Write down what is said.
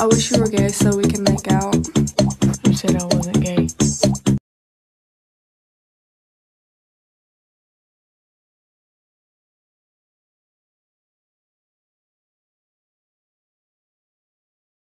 I wish you were gay so we can make out.